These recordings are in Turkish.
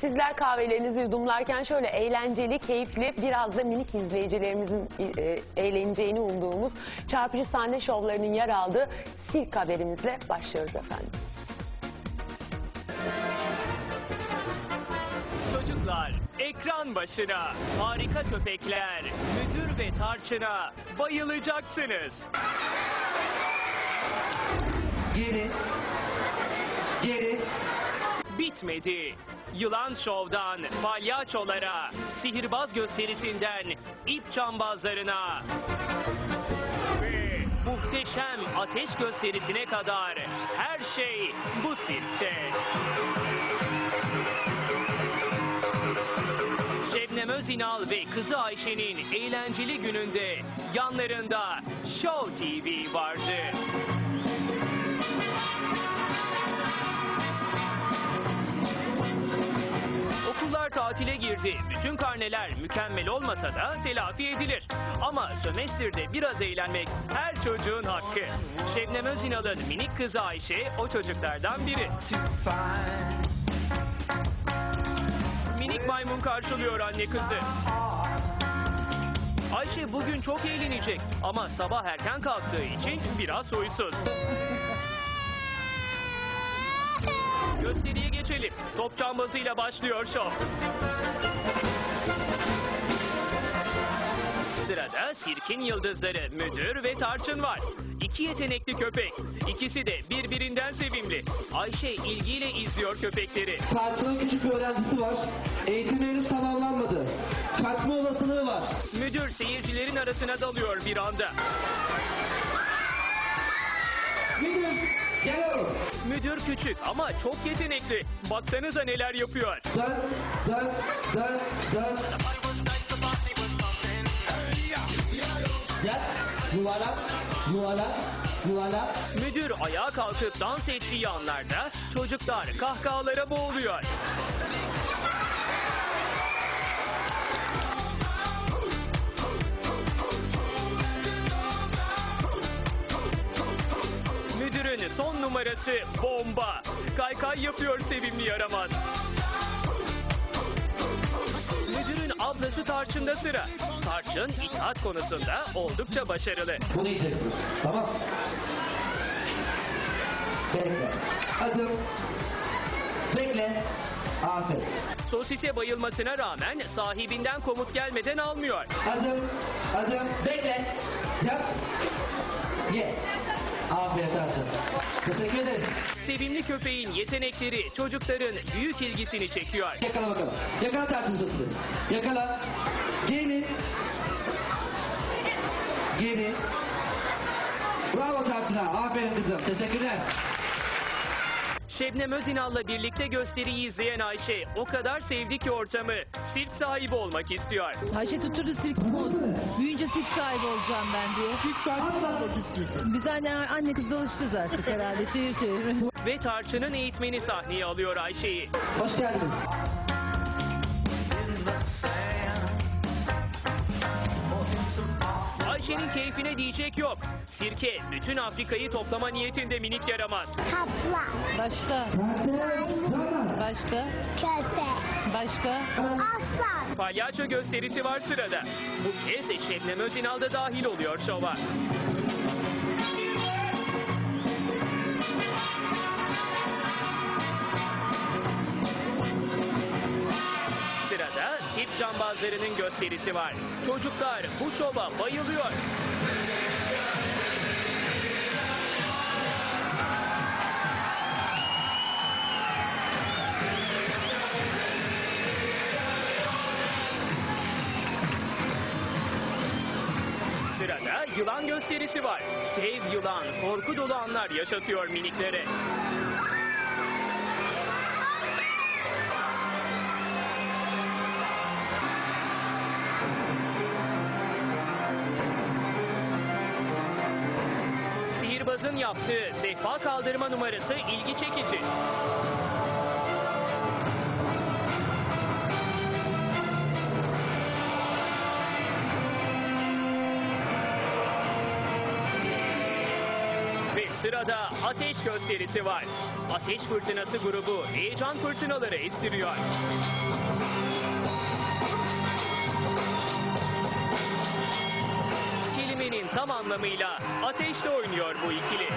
Sizler kahvelerinizi yudumlarken şöyle eğlenceli, keyifli, biraz da minik izleyicilerimizin e, eğleneceğini umduğumuz çarpıcı sahne şovlarının yer aldığı sirk haberimizle başlıyoruz efendim. Çocuklar ekran başına harika köpekler müdür ve tarçına bayılacaksınız. Geri. Bitmedi. Yılan şovdan palyaçolara, sihirbaz gösterisinden ip cambazlarına ve muhteşem ateş gösterisine kadar her şey bu sirkte. Şebnem Özinal ve kızı Ayşe'nin eğlenceli gününde yanlarında Show TV vardı. Tatile girdi. Bütün karneler mükemmel olmasa da telafi edilir. Ama sömestrde biraz eğlenmek her çocuğun hakkı. Şebnem Özinal'ın minik kızı Ayşe o çocuklardan biri. Minik maymun karşılıyor anne kızı. Ayşe bugün çok eğlenecek ama sabah erken kalktığı için biraz huysuz. Gösteriye geçelim. Top cambazıyla başlıyor şov. Sırada sirkin yıldızları Müdür ve Tarçın var. İki yetenekli köpek. İkisi de birbirinden sevimli. Ayşe ilgiyle izliyor köpekleri. Tarçın'ın küçük bir öğrencisi var. Eğitim henüz tamamlanmadı. Kaçma olasılığı var. Müdür seyircilerin arasına dalıyor bir anda. Müdür. Gel oğlum. Müdür küçük ama çok yetenekli. Baksanıza neler yapıyor. Dön. Dön. Dön. Dön. Gel. Yuvarlak. Yuvarlak. Yuvarlak. Müdür ayağa kalkıp dans ettiği anlarda çocuklar kahkahalara boğuluyor. Numarası bomba. Kaykay yapıyor sevimli yaramaz. Müdürün ablası Tarçın'da sıra. Tarçın itaat konusunda oldukça başarılı. Bunu yiyeceksin. Tamam. Bekle. Adım. Bekle. Aferin. Sosise bayılmasına rağmen sahibinden komut gelmeden almıyor. Adım. Adım. Bekle. Yat. Ye. Aferin Tarçın. Teşekkür ederiz. Sevimli köpeğin yetenekleri çocukların büyük ilgisini çekiyor. Yakala bakalım. Yakala sosunu. Yakala. Geri. Geri. Bravo Tarçın'a. Aferin kızım. Teşekkürler. Şebnem Özinal'la birlikte gösteriyi izleyen Ayşe o kadar sevdi ki ortamı sirk sahibi olmak istiyor. Ayşe tutturdu sirk Büyüyünce sirk sahibi olacağım ben diye. Sirk sahibi olmak istiyorsun. Biz anne, anne kız dolaşacağız artık herhalde şehir şehir. Ve Tarçın'ın eğitmeni sahneye alıyor Ayşe'yi. Hoş geldiniz. Ayşe'nin keyfine diyecek yok. Sirke bütün Afrika'yı toplama niyetinde minik yaramaz. Kaplan, Başka, başka, köpek, başka. aslan, Palyaço gösterisi var sırada. Bu kez Şebnem Özinal da dahil oluyor şova. Cambazlarının gösterisi var. Çocuklar bu şova bayılıyor. Sırada yılan gösterisi var. Dev yılan korku dolu anlar yaşatıyor miniklere. Sihirbazın yaptığı sehpa kaldırma numarası ilgi çekici. Sırada ateş gösterisi var. Ateş fırtınası grubu heyecan fırtınaları estiriyor. Tam anlamıyla ateşle oynuyor bu ikili.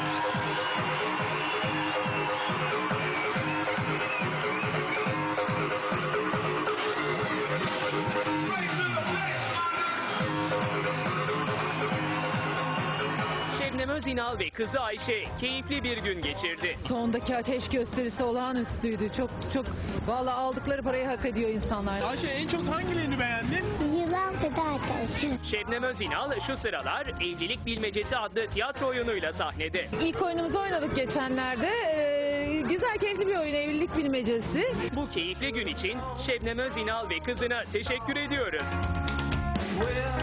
Şebnem Özinal ve kızı Ayşe keyifli bir gün geçirdi. Sondaki ateş gösterisi olağanüstüydü. Çok çok vallahi aldıkları parayı hak ediyor insanlar. Ayşe en çok hangilerini beğendin? Yılan arkadaşım. Şebnem Özinal şu sıralar Evlilik Bilmecesi adlı tiyatro oyunuyla sahnede. İlk oyunumuzu oynadık geçenlerde. Ee, güzel keyifli bir oyun evlilik bilmecesi. Bu keyifli gün için Şebnem Özinal ve kızına teşekkür ediyoruz. Well,